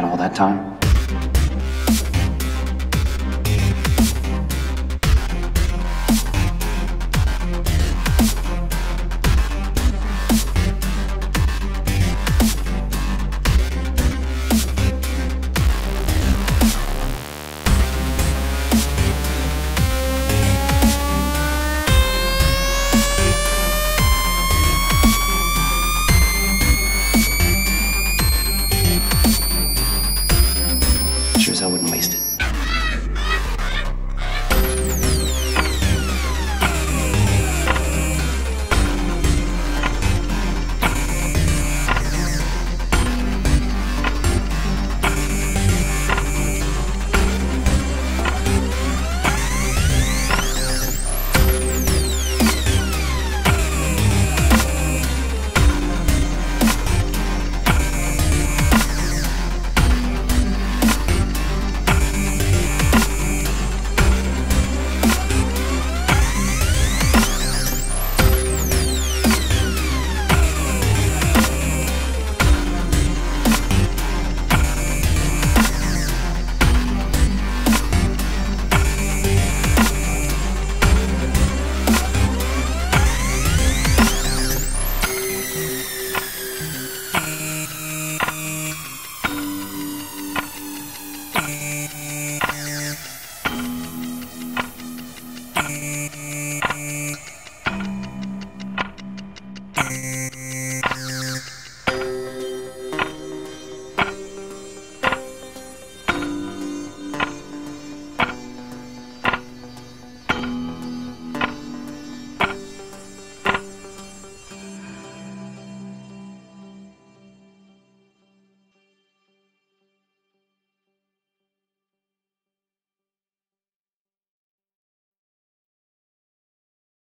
had all that time?